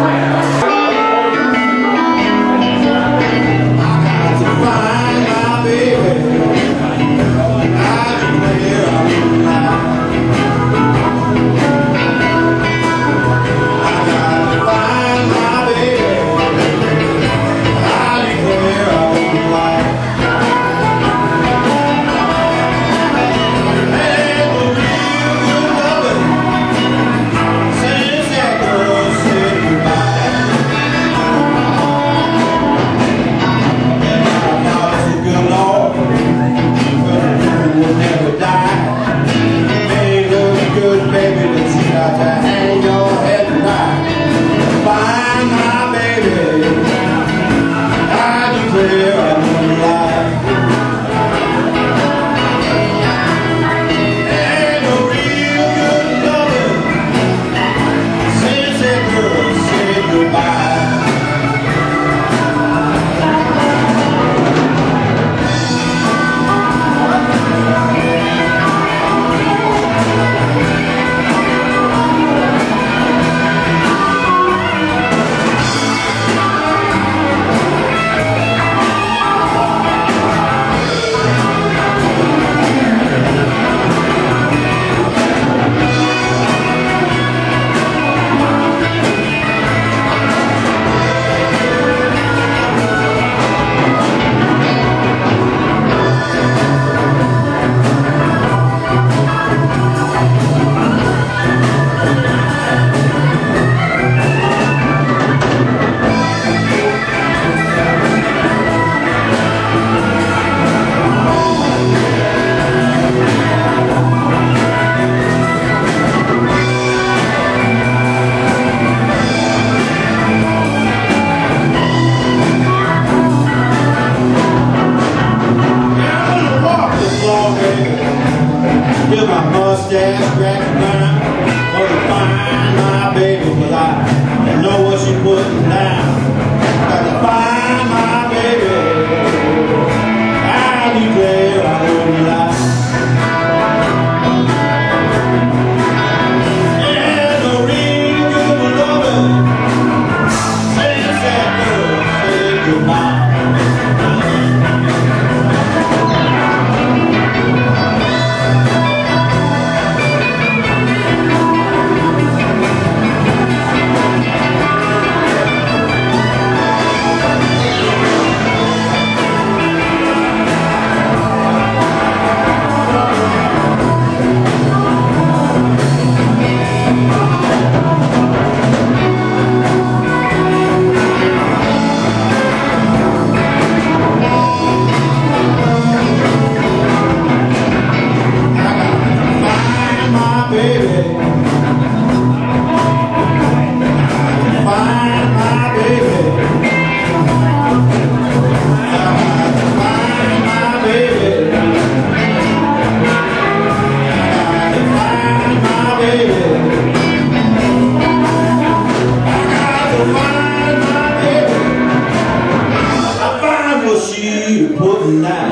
Amém. Till my mustache cracks blind, gonna find my baby, but I know what now.